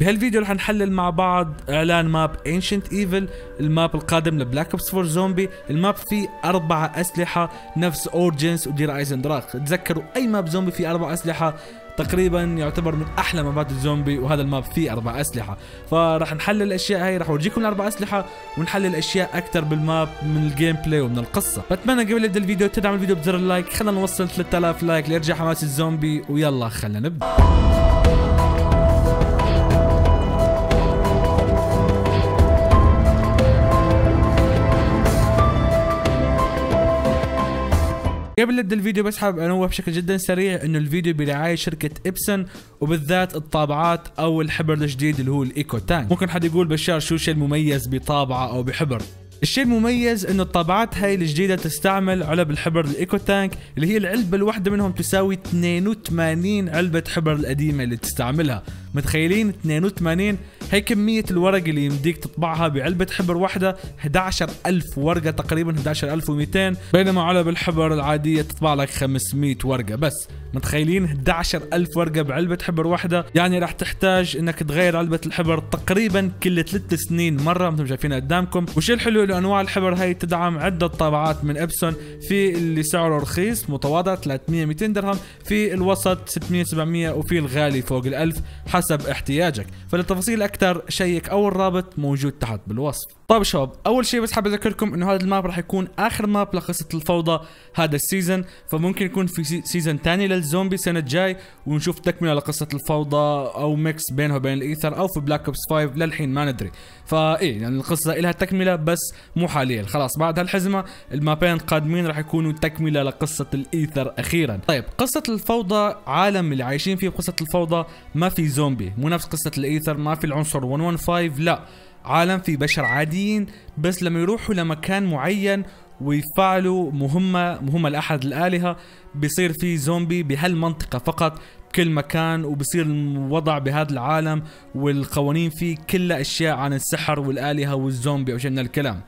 بهالفيديو رح نحلل مع بعض إعلان map Ancient Evil ال map القادم ل Black Ops 4 زومبي ال map فيه أربع أسلحة نفس Origins و Der Eisendrache تذكروا أي map زومبي فيه أربع أسلحة؟ تقريبا يعتبر من أحلى مابات الزومبي وهذا ال map فيه أربع أسلحة. فراح نحلل الأشياء هاي راح أورجيكم الأربع أسلحة ونحلل أشياء أكثر بال map من ال gameplay ومن القصة. بتمنى قبل يبدا الفيديو تدعم الفيديو بزر ال like خلينا نوصل 3000 لايك ليرجع حماس الزومبي ويلا خلينا نبدأ. قبل نبدا الفيديو بس حابب أنوه بشكل جدا سريع إنه الفيديو برعاية شركة إبسن وبالذات الطابعات أو الحبر الجديد اللي هو الإيكو تانك. ممكن حد يقول بشار شو الشيء المميز بطابعة أو بحبر؟ الشيء المميز إنه الطابعات هاي الجديدة تستعمل علب الحبر الإيكو تانك اللي هي العلبة الواحدة منهم تساوي 82 علبة حبر القديمة اللي تستعملها. متخيلين 82 هي كمية الورق اللي يمديك تطبعها بعلبة حبر واحدة 11000 ورقة تقريبا 11200 بينما علب الحبر العادية تطبع لك 500 ورقة بس. متخيلين؟ 11000 ورقة بعلبة حبر واحدة. يعني راح تحتاج إنك تغير علبة الحبر تقريبا كل ثلاث سنين مرة مثل ما شايفين قدامكم. والشيء الحلو انه انواع الحبر هي تدعم عدة طابعات من إبسون. في اللي سعره رخيص متواضع 300 200 درهم. في الوسط 600 700 وفي الغالي فوق ال1000 حسب احتياجك. فللتفاصيل أكثر شيك اول رابط موجود تحت بالوصف. طيب شباب أول شيء بس حاب أذكركم إنه هذا الماب راح يكون آخر ماب لقصة الفوضى هذا ال season فممكن يكون في season ثاني للزومبي السنة الجاي ونشوف تكملة لقصة الفوضى أو mix بينها وبين ال Aether أو في Black Ops 5 للحين ما ندري. فايه يعني القصة لها تكملة بس مو حاليا. خلاص بعد هالحزمة المابين القادمين راح يكونوا تكملة لقصة ال Aether أخيرا. طيب قصة الفوضى عالم اللي عايشين فيه بقصة الفوضى ما في زومبي. مو نفس قصة ال Aether ما في العنصر 115 لا. عالم في بشر عاديين بس لما يروحوا لمكان معين ويفعلوا مهمة مهمة لأحد الآلهة بيصير في زومبي بهالمنطقة فقط بكل مكان وبصير الوضع بهذا العالم والقوانين فيه كلها أشياء عن السحر والآلهة والزومبي أو شيء من الكلام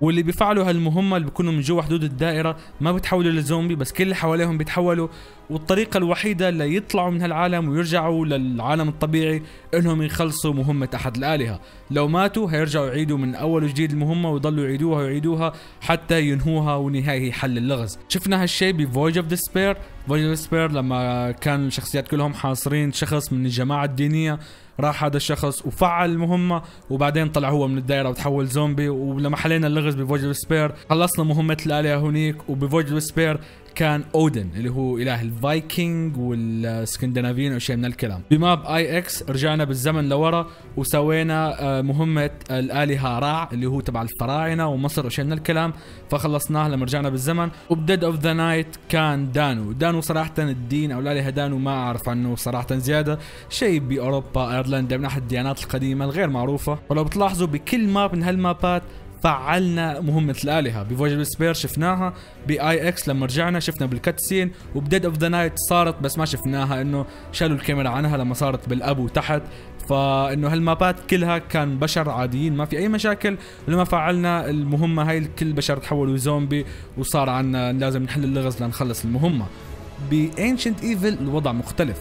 واللي بيفعلوا هالمهمة اللي بيكونوا من جوا حدود الدائرة ما بيتحولوا لزومبي بس كل اللي حواليهم بيتحولوا. والطريقة الوحيدة ليطلعوا من هالعالم ويرجعوا للعالم الطبيعي انهم يخلصوا مهمة أحد الآلهة. لو ماتوا هيرجعوا يعيدوا من أول وجديد المهمة ويضلوا يعيدوها ويعيدوها حتى ينهوها ونهايه حل اللغز. شفنا هالشيء ب Voyage of Despair Voyage of Despair لما كان الشخصيات كلهم حاصرين شخص من الجماعة الدينية راح هذا الشخص وفعل المهمه وبعدين طلع هو من الدائرة وتحول زومبي ولما حلينا اللغز ب Voyage Despair خلصنا مهمة الآلهة هنيك وب Voyage Despair كان أودن اللي هو إله الفايكنج والسكندنافيين وشيء من الكلام. ب map IX رجعنا بالزمن لورا وسوينا آه، مهمة الآلهة رع اللي هو تبع الفراعنة ومصر وشيء من الكلام فخلصناها لما رجعنا بالزمن. وب Dead of the Night كان دانو. دانو صراحة الدين أو الآلهة دانو ما أعرف عنه صراحة زيادة. شيء بأوروبا أيرلندا من أحد الديانات القديمة الغير معروفة. ولو بتلاحظوا بكل map من هالمابات فعلنا مهمة الآلهة. ب Voyage Despair شفناها ب IX لما رجعنا شفنا بال cutscene وب Dead of the Night صارت بس ما شفناها إنه شالوا الكاميرا عنها لما صارت بالابو تحت فإنه هالمابات كلها كان بشر عاديين ما في أي مشاكل. ولما فعلنا المهمة هاي كل البشر تحولوا زومبي وصار عنا لازم نحل اللغز لنخلص المهمة. ب Ancient Evil الوضع مختلف.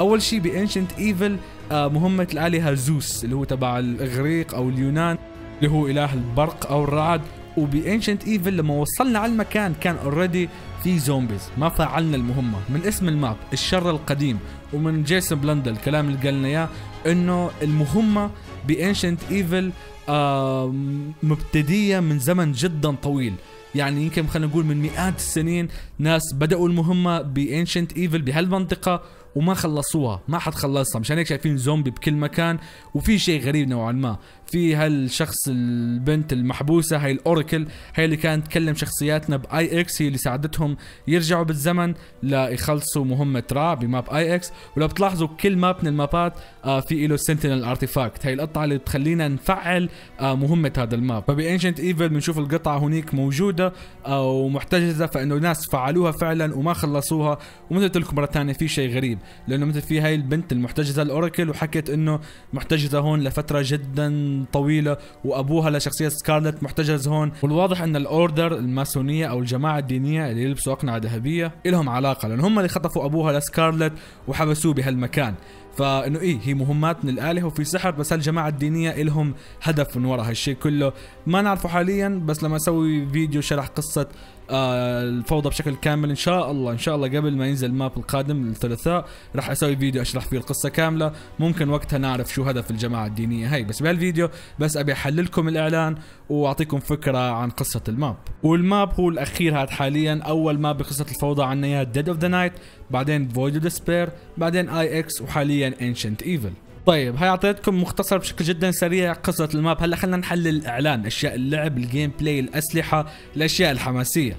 أول شيء ب Ancient Evil مهمة الآلهة زوس اللي هو تبع الإغريق أو اليونان. اللي هو إله البرق أو الرعد. وب Ancient Evil لما وصلنا على المكان كان already في zombies ما فعلنا المهمة. من اسم ال map الشر القديم. ومن جيسون بلندل الكلام اللي قالنا إياه إنه المهمة ب Ancient Evil آه مبتدية من زمن جدا طويل. يعني يمكن خلينا نقول من مئات السنين ناس بدأوا المهمة ب Ancient Evil بهالمنطقة وما خلصوها. ما حد خلصها مشان هيك شايفين زومبي بكل مكان. وفي شيء غريب نوعا ما. في هالشخص البنت المحبوسة هاي ال oracle هاي اللي كانت تكلم شخصياتنا ب IX هي اللي ساعدتهم يرجعوا بالزمن ليخلصوا مهمة را ب map IX. ولو بتلاحظوا كل map من المابات آه في له Sentinel Artifact هاي القطعة اللي بتخلينا نفعل آه مهمة هذا ال map. فب Ancient Evil بنشوف القطعة هنيك موجودة آه ومحتجزة فإنه ناس فعلوها فعلا وما خلصوها. ومثل قلت لكم مرة ثانية في شيء غريب. لأنه مثل في هاي البنت المحتجزة ال Oracle وحكت إنه محتجزة هون لفترة جدا طويلة وأبوها لشخصية سكارلت محتجز هون. والواضح أن الأوردر الماسونية أو الجماعة الدينية اللي يلبسوا أقنعة ذهبية لهم علاقة لأن هم اللي خطفوا أبوها لسكارلت وحبسوه بهالمكان. فإنه إيه هي مهمات من الآلهة وفي سحر بس هالجماعة الدينية إلهم هدف من وراء هالشيء كله. ما نعرفه حاليا بس لما أسوي فيديو شرح قصة آه الفوضى بشكل كامل إن شاء الله إن شاء الله قبل ما ينزل الماب القادم الثلاثاء راح أسوي فيديو أشرح فيه القصة كاملة. ممكن وقتها نعرف شو هدف الجماعة الدينية هي. بس بهالفيديو بس أبي أحللكم الإعلان وأعطيكم فكرة عن قصة ال map. وال map هو الأخير هذا حاليا. أول map بقصة الفوضى عنا اياه Dead of the Night بعدين Voyage of Despair بعدين IX وحاليا Ancient Evil طيب هاي أعطيتكم مختصر بشكل جدا سريع قصة ال map. هلأ خلينا نحلل الإعلان أشياء اللعب ال gameplay الأسلحة الأشياء الحماسية.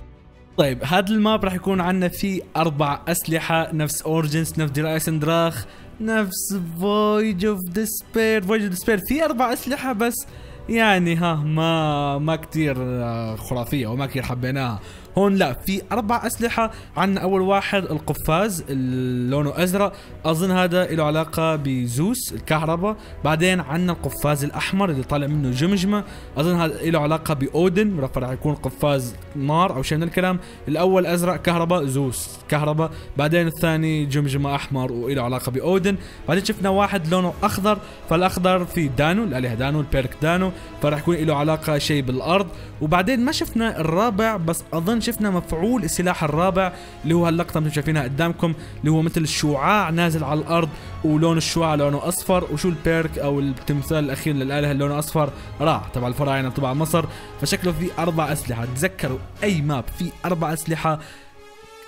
طيب هذا ال map راح يكون عندنا فيه أربع أسلحة نفس Origins نفس Der Eisendrache نفس Voyage of Despair Voyage of Despair في أربع أسلحة بس يعني ها ما ما كتير آه، خرافية وما كتير حبيناها. هون لا في أربع أسلحة عندنا أول واحد القفاز لونه ازرق أظن هذا له علاقة بزوس الكهرباء. بعدين عندنا القفاز الأحمر اللي طالع منه جمجمة. أظن هذا له علاقة بأودن راح يكون قفاز نار أو شيء من الكلام. الأول أزرق كهرباء زوس كهرباء. بعدين الثاني جمجمة أحمر وله علاقة بأودن. بعدين شفنا واحد لونه أخضر فالأخضر في دانو الالهه دانو البيرك دانو. فراح يكون له علاقة شيء بالأرض. وبعدين ما شفنا الرابع بس أظن شفنا مفعول السلاح الرابع اللي هو هاللقطة أنتم شايفينها قدامكم اللي هو مثل الشعاع نازل على الأرض ولون الشعاع لونه أصفر. وشو البيرك أو التمثال الأخير للآلهة اللي لونه أصفر؟ راع تبع الفراعنة تبع مصر. فشكله في أربع أسلحة. تذكروا أي ماب في أربع أسلحة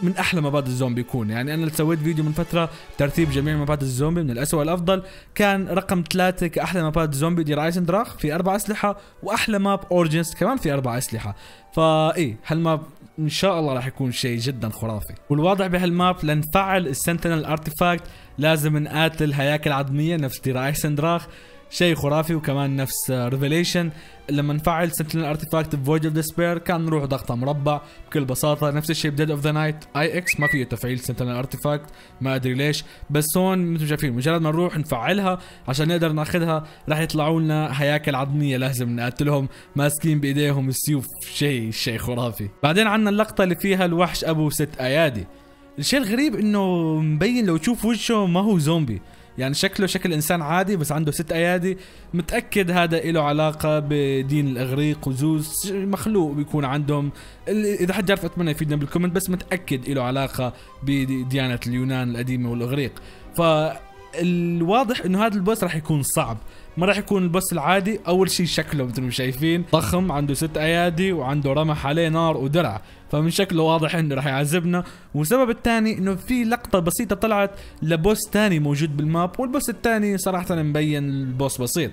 من أحلى مابات الزومبي يكون. يعني أنا سويت فيديو من فترة ترتيب جميع مابات الزومبي من الاسوء للافضل كان رقم ثلاثة كأحلى مابات الزومبي Der Eisendrache في أربع أسلحة وأحلى map Origins كمان في أربع أسلحة. فايه هال map إن شاء الله راح يكون شيء جدا خرافي. والواضح بهال map لنفعل ال Sentinel Artifact لازم نقاتل هياكل عظمية نفس Der Eisendrache شيء خرافي وكمان نفس Revelations لما نفعل Sentinel Artifact Voyage of Despair كان نروح ضغطة مربع. بكل بساطة نفس الشيء ب Dead of the Night IX ما فيه تفعيل Sentinel Artifact ما أدري ليش. بس هون مثل شايفين مجرد ما نروح نفعلها عشان نقدر ناخذها راح يطلعوا لنا هياكل عظمية لازم نقتلهم. ماسكين بإيديهم السيوف. شيء شيء خرافي بعدين عندنا اللقطة اللي فيها الوحش أبو ست أيادي. الشيء الغريب إنه مبين لو تشوف وجهه ما هو زومبي. يعني شكله شكل إنسان عادي بس عنده ست أيادي متأكد هذا له علاقة بدين الإغريق وزوس مخلوق بيكون عندهم. إذا حد يعرف أتمنى يفيدنا بال comment بس متأكد له علاقة بديانة اليونان القديمة والإغريق. فالواضح إنه هذا ال boss راح يكون صعب. ما راح يكون ال boss العادي أول شيء شكله مثل ما شايفين. ضخم عنده ست أيادي وعنده رمح عليه نار ودرع. فمن شكله واضح إنه راح يعذبنا. والسبب الثاني إنه في لقطة بسيطة طلعت ل boss ثاني موجود بال map وال boss الثاني صراحة مبين ال boss بسيط.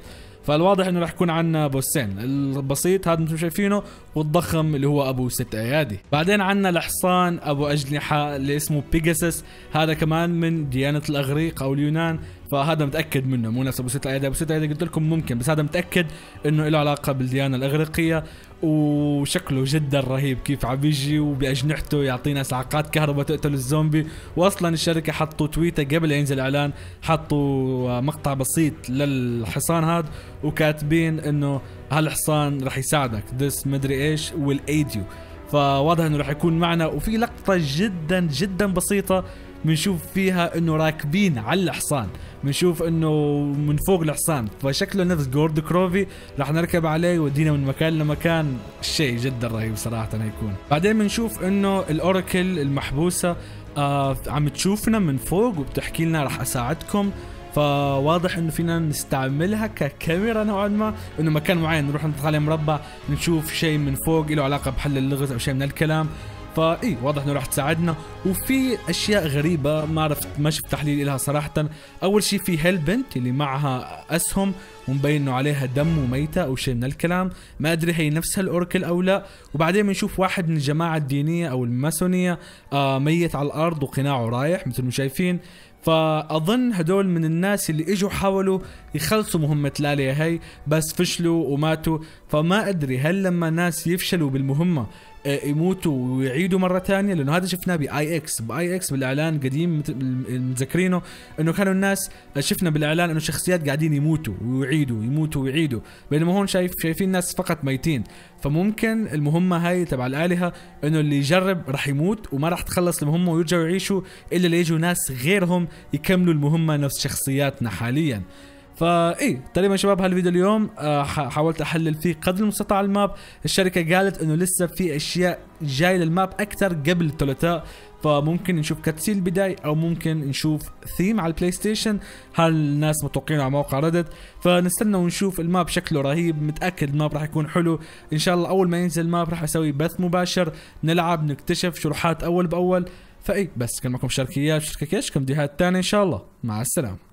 فالواضح إنه راح يكون عندنا بوسين البسيط هذا أنتم شايفينه والضخم اللي هو أبو ست أيادي. بعدين عندنا الحصان أبو أجنحة اللي اسمه بيجاسس هذا كمان من ديانة الأغريق أو اليونان. فهذا متأكد منه مو نفس أبو ست ايادي أبو ست ايادي قلت لكم ممكن بس هذا متأكد إنه له علاقة بالديانة الإغريقية وشكله جدا رهيب كيف عم بيجي وبأجنحته يعطينا صعقات كهرباء تقتل الزومبي. واصلا الشركة حطوا تويتة قبل ينزل الاعلان حطوا مقطع بسيط للحصان هذا وكاتبين إنه هالحصان رح يساعدك. this مدري إيش will aid you فواضح إنه رح يكون معنا وفي لقطة جدا جدا بسيطة بنشوف فيها إنه راكبين على الحصان بنشوف إنه من فوق الحصان. فشكله نفس Gorod Krovi راح نركب عليه يودينا من مكان لمكان. شيء جدا رهيب صراحة هيكون بعدين بنشوف إنه ال Oracle المحبوسة آه عم تشوفنا من فوق وبتحكي لنا راح أساعدكم. فواضح إنه فينا نستعملها ككاميرا نوعا ما. إنه مكان معين نروح نضغط عليه مربع نشوف شيء من فوق له علاقة بحل اللغز أو شيء من الكلام فإي واضح إنه راح تساعدنا. وفي أشياء غريبة ما عرفت ما شفت تحليل لها صراحة. أول شيء في هيلبنت اللي معها أسهم ومبين انه عليها دم وميتة أو شيء من الكلام. ما أدري هي نفسها الأوركل أو لا. وبعدين بنشوف واحد من الجماعة الدينية أو الماسونية آه ميت على الأرض وقناعه رايح مثل ما شايفين. فأظن هدول من الناس اللي إجوا حاولوا يخلصوا مهمة الآلهة هي بس فشلوا وماتوا. فما أدري هل لما ناس يفشلوا بالمهمة آه، يموتوا ويعيدوا مرة ثانية لأنه هذا شفناه باي إكس باي إكس بالإعلان قديم مت- متذكرينه إنه كانوا الناس شفنا بالإعلان إنه شخصيات قاعدين يموتوا ويعيدوا يموتوا ويعيدوا بينما هون شايف شايفين ناس فقط ميتين. فممكن المهمة هاي تبع الآلهة إنه اللي يجرب راح يموت وما راح تخلص المهمة ويرجعوا يعيشوا إلا ليجوا ناس غيرهم يكملوا المهمة نفس شخصياتنا حاليا. فايه تقريبا شباب هالفيديو اليوم آه، حاولت أحلل فيه قدر المستطاع ال map. الشركة قالت إنه لسه في أشياء جاي لل map أكثر قبل الثلاثاء فممكن نشوف cutscene البداية أو ممكن نشوف ثيم على ال PlayStation هل الناس متوقعين على موقع Reddit فنستنى ونشوف ال map شكله رهيب متأكد ال map راح يكون حلو. إن شاء الله أول ما ينزل ال map راح أسوي بث مباشر نلعب نكتشف شروحات أول بأول. فاي بس كان معكم شركيات شركة كيش كم فيديوهات تانية إن شاء الله. مع السلامة.